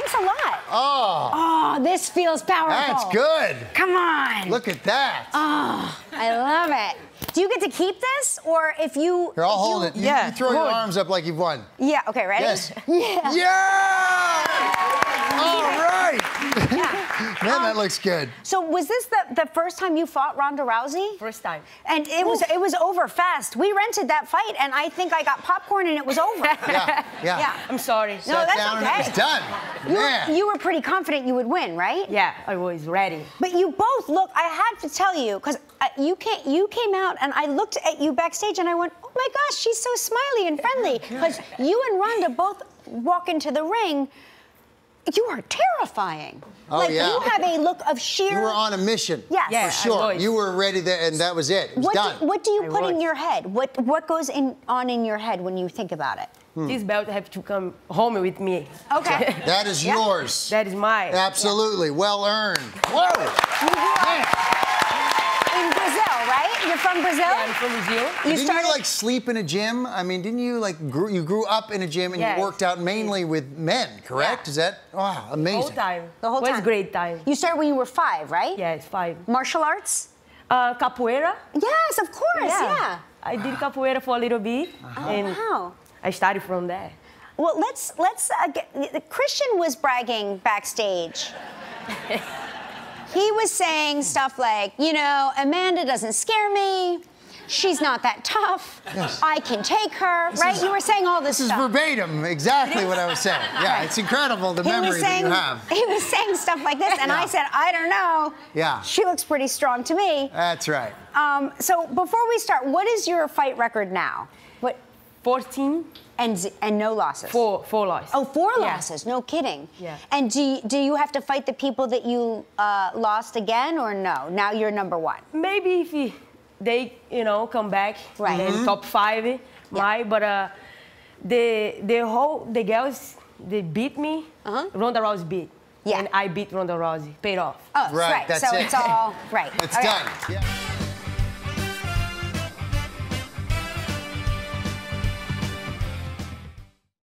Thanks a lot. Oh, Oh, this feels powerful. that's good. Come on. Look at that. Oh, I love it. Do you get to keep this, or if you? Here, I'll if hold you- it. You, Yeah, you throw your arms up like you've won. Yeah. Okay. Ready? Yes. Yeah. Yeah! All right. Man, that um, looks good. So was this the, the first time you fought Ronda Rousey? First time. And it was it was over fast. We rented that fight, and I think I got popcorn, and it was over. Yeah, yeah. Yeah. I'm sorry. No, Sat that's down and okay. it was done. You, Man. you were pretty confident you would win, right? Yeah, I was ready. But you both look. I have to tell you because uh, you came you came out, and I looked at you backstage, and I went, "Oh my gosh, she's so smiley and friendly." Oh because you and Ronda both walk into the ring. You are terrifying. Oh, like yeah. you have a look of sheer. you were on a mission. Yes. Yeah, For sure. You were ready there, and that was it. It was What done. do, what do you I put in your head? What what goes in on in your head when you think about it? Hmm. This belt have to come home with me. Okay. that is Yeah. yours. That is mine. Absolutely. Well earned. Whoa. You grew up in Brazil, right? You're from Brazil. I'm from Brazil. You didn't started you like sleep in a gym? I mean, didn't you like grew, you grew up in a gym and Yes. you worked out mainly with men, correct? Yeah. Is that wow, amazing? The whole time. the whole was time. great time. You started when you were five, right? Yeah, it's five. Martial arts. Uh, capoeira. Yes, of course. Yeah. I did capoeira for a little bit, and Wow. I started from there. Well, let's let's uh, get, Christian was bragging backstage. he was saying stuff like, you know, Amanda doesn't scare me. She's not that tough. Yes. I can take her, right? is- you were saying all this, This is verbatim, exactly what I was saying. Yeah, it's incredible the he memory saying that you have. he was saying stuff like this, and I said, I don't know. Yeah. She looks pretty strong to me. That's right. Um, so before we start, what is your fight record now? What 14, and and no losses. four, four losses. Oh, four Yeah. losses. No kidding. Yeah. And do you, do you have to fight the people that you uh, lost again, or no? Now you're number one. Maybe if he- they, you know, come back Right. in Mm-hmm. top five, my, but uh, the the whole the girls they beat me. Uh-huh. Ronda Rousey beat. Yeah. And I beat Ronda Rousey. Paid off. Oh, Right, that's so it. it's all right. It's Okay. done. Yeah.